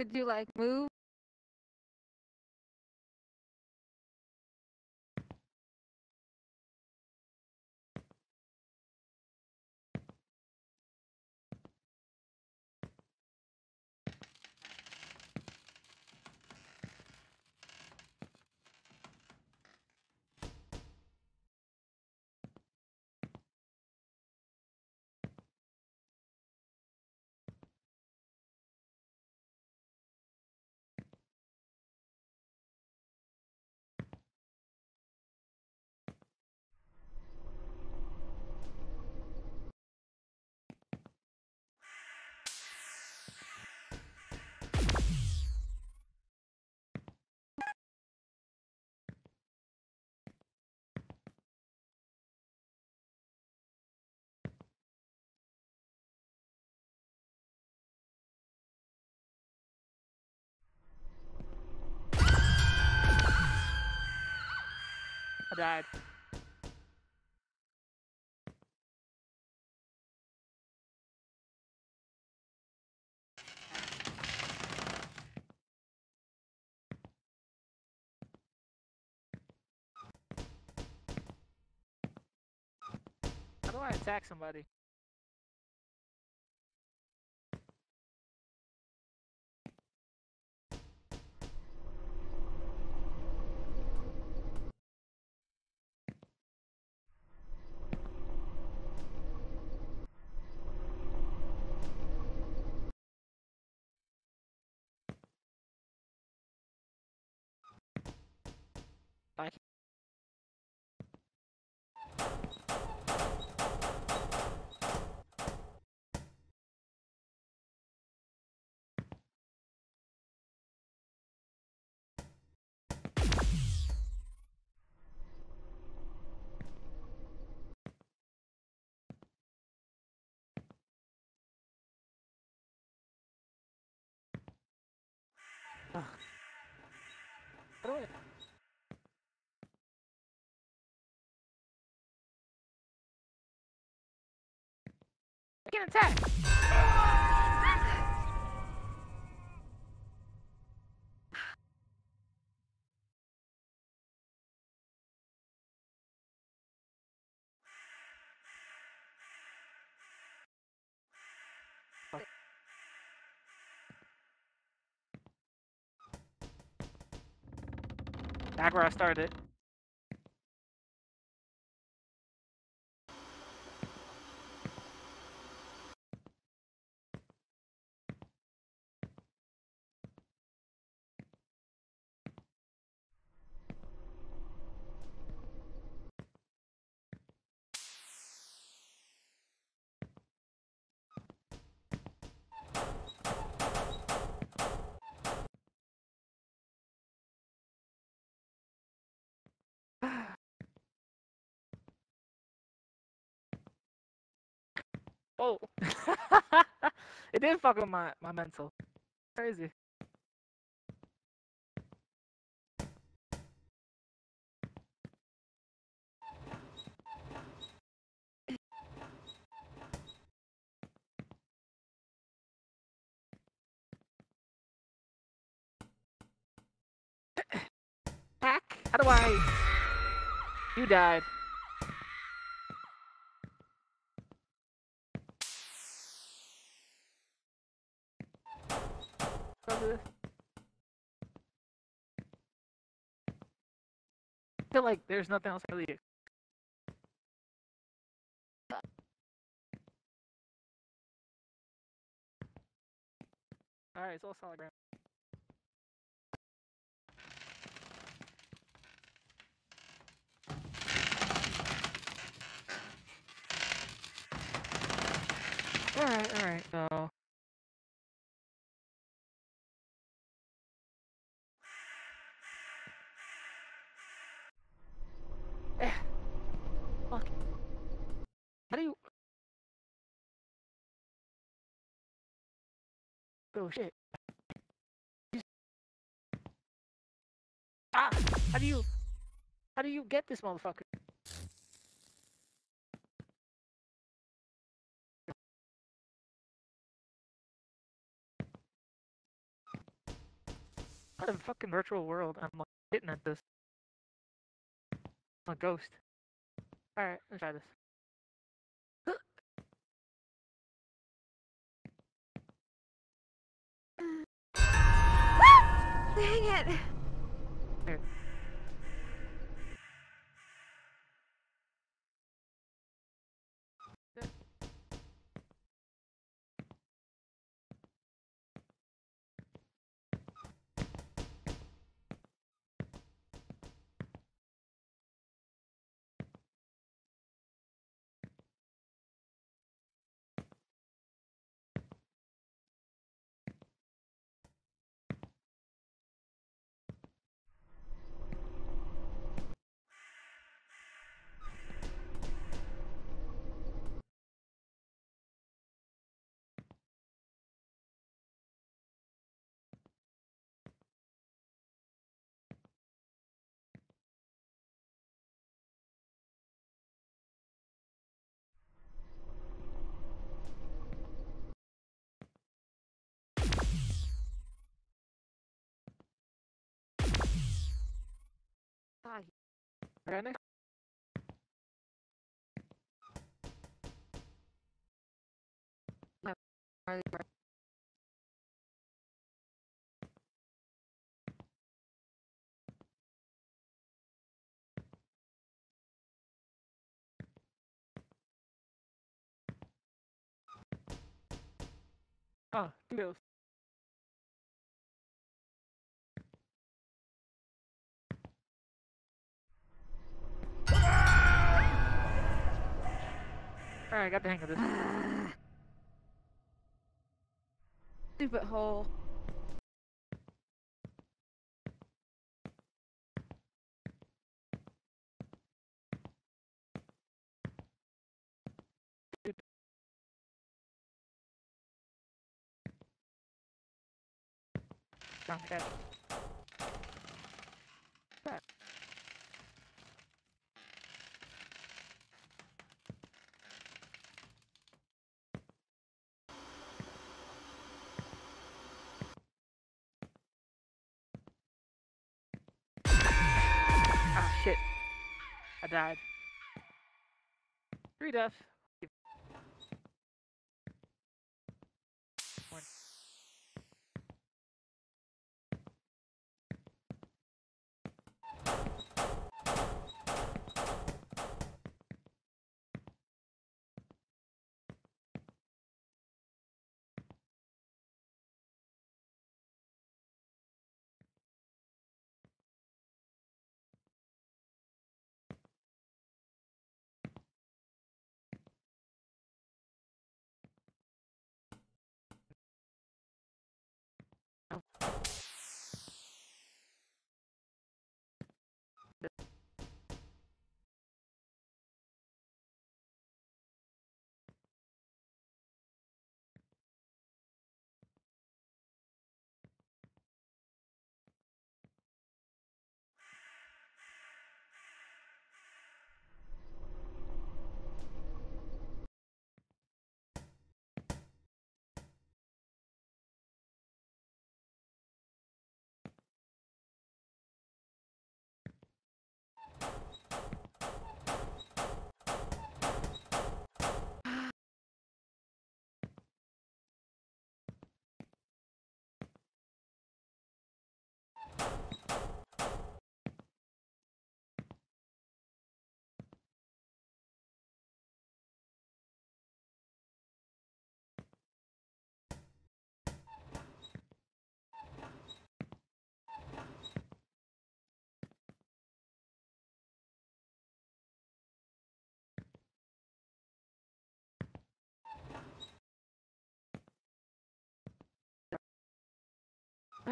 Could you like move? Died. How do I attack somebody? Can attack! Back where I started. Oh, it didn't fuck with my my mental. Crazy. Hack? How do I? You died. Don't this. I feel like there's nothing else really. Alright, it's all solid ground. Alright, alright, so. Oh shit. Ah! How do you... How do you get this motherfucker? What a fucking virtual world. I'm like hitting at this. I'm a ghost. Alright, let's try this. Dang it. Right next. Ah, two. Alright, I got the hang of this. Stupid hole. Okay. That. I died. Three.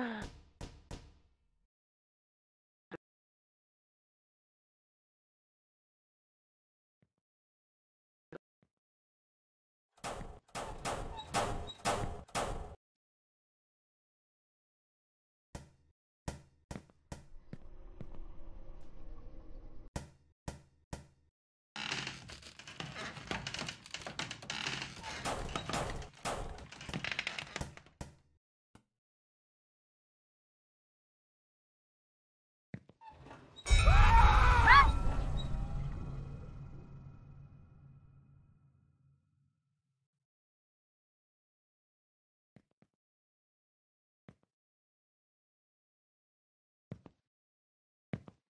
Ah.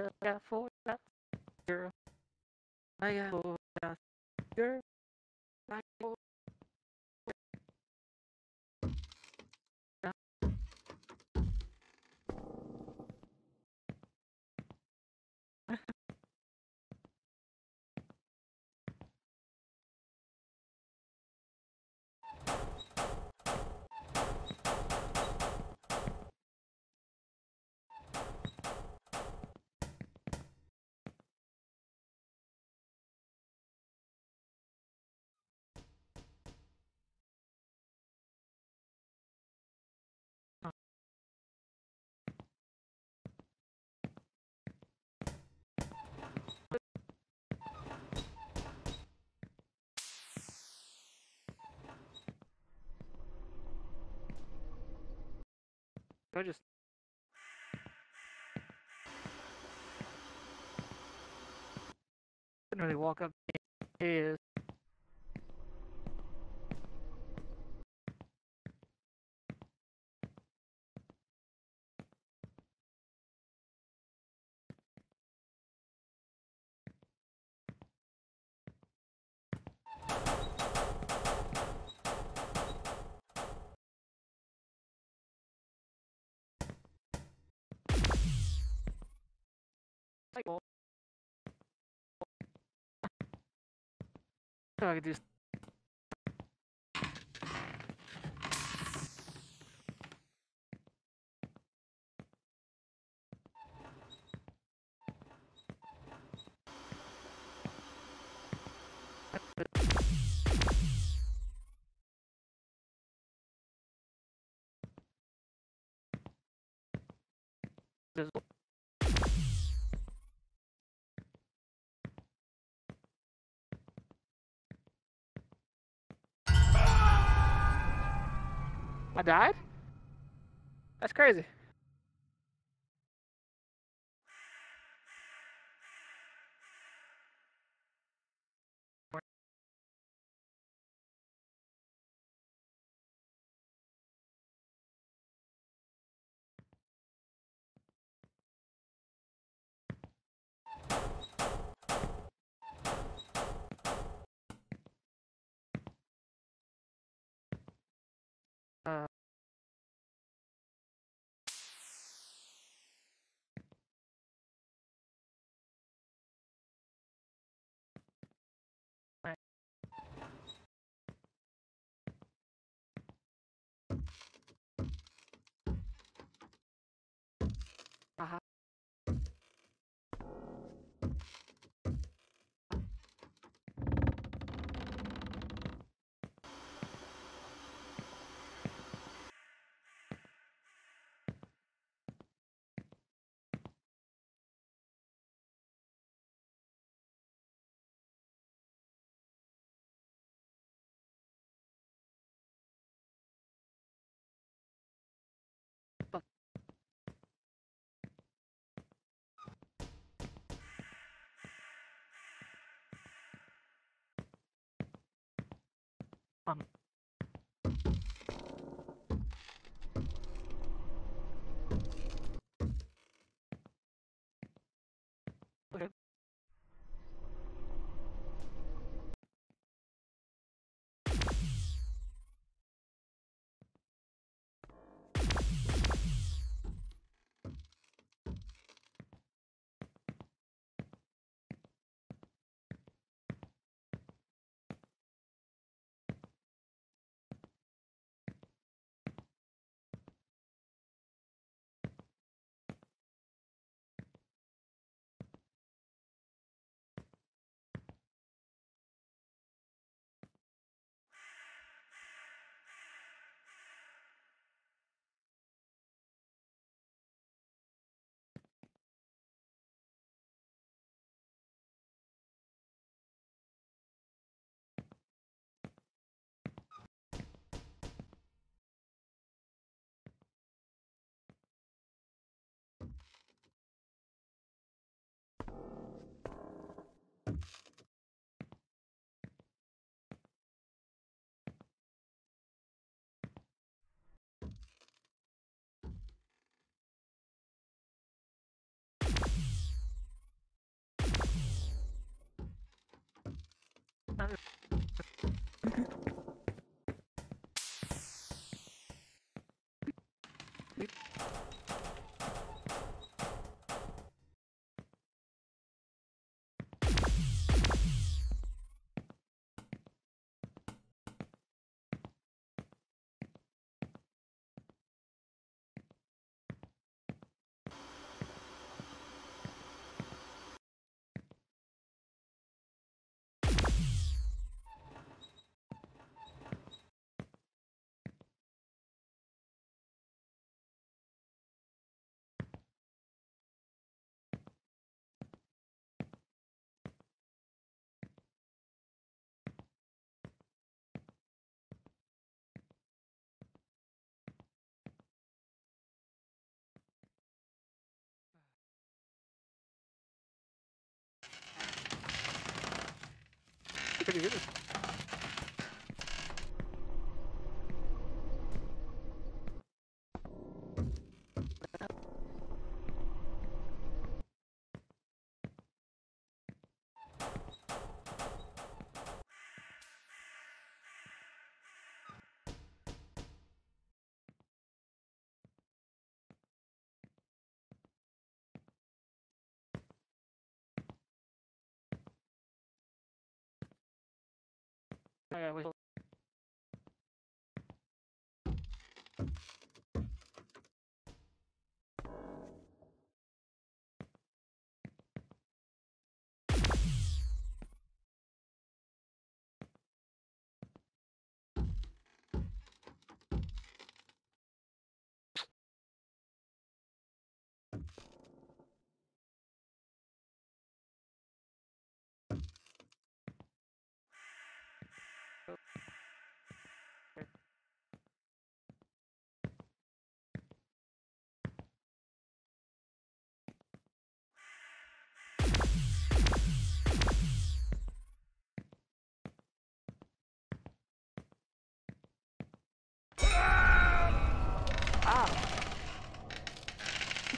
I got four shots, girl. I got four shots, girl. I got four just couldn't really walk up the I could do s- I died? That's crazy. Uh, Right. Uh-huh. Um. Pretty good. Yeah, we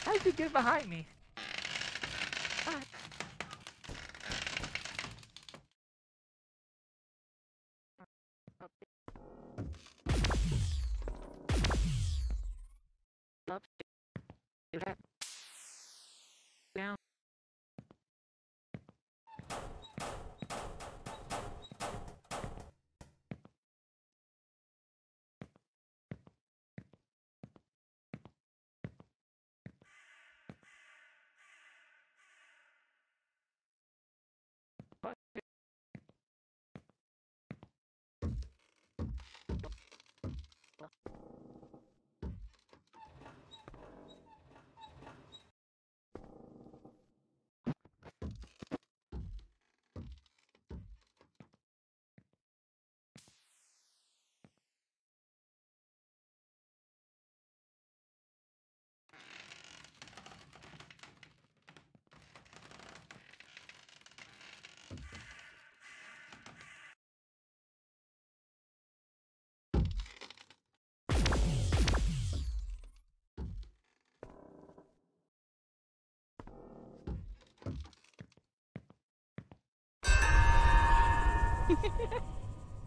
How did you get behind me? Up. Down.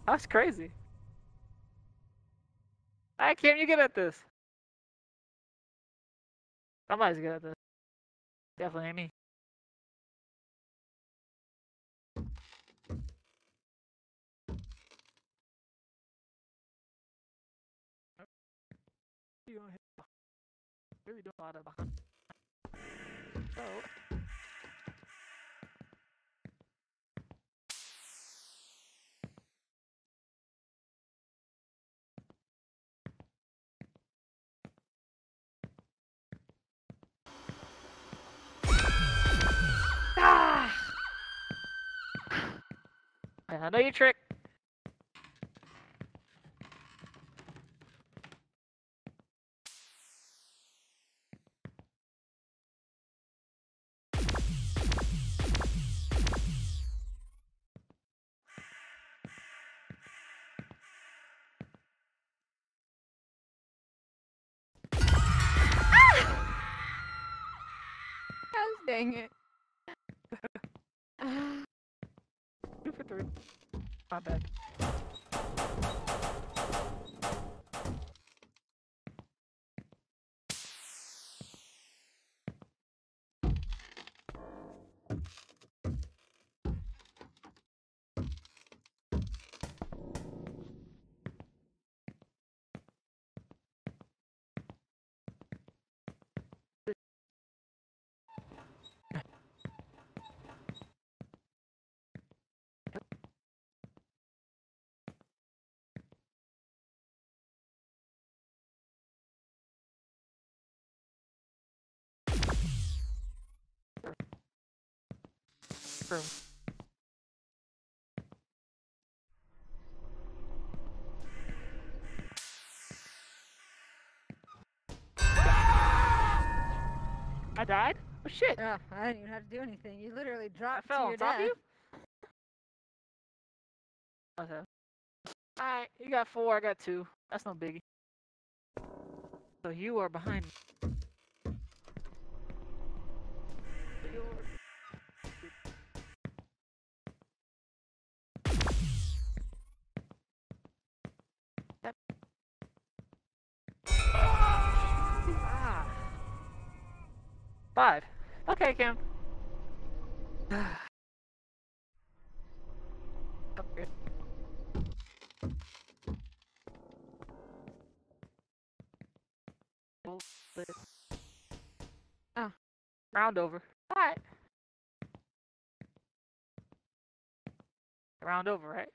That's crazy. Why can't you get at this? Somebody's good at this. Definitely me. Really of behind. So. I know your trick. Dang it. Two for three. Not bad. I died? Oh shit! I didn't even have to do anything. You literally dropped I fell to your top death. you? okay. Alright, you got four, I got two. That's no biggie. So you are behind me. Five. Okay, Cam. okay. Oh, round over. Alright. Round over, right?